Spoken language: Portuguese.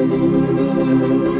Música